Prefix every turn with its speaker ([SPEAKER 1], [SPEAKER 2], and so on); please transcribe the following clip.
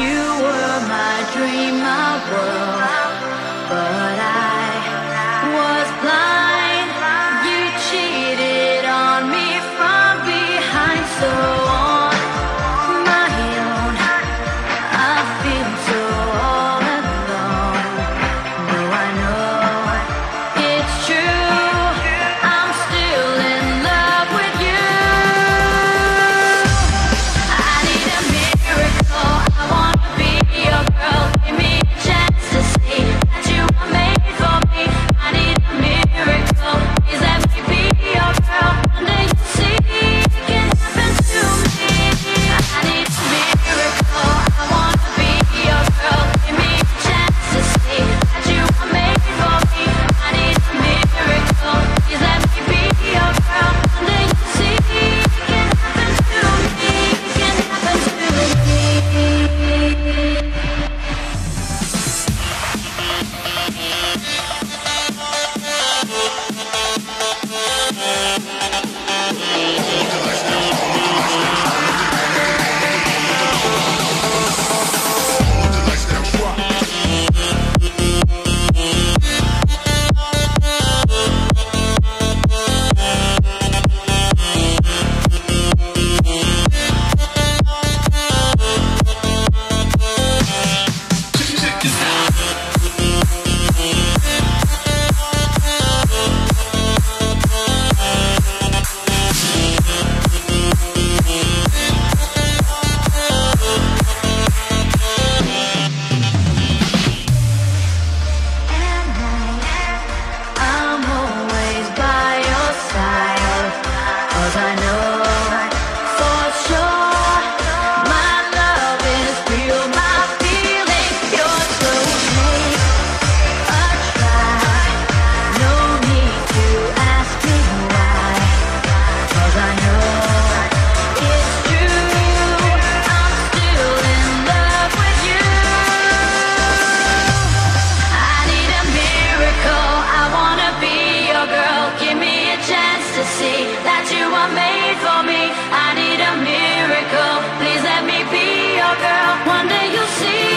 [SPEAKER 1] You were my dream, my world. that you were made for me. I need a miracle. Please let me be your girl. One day you'll see.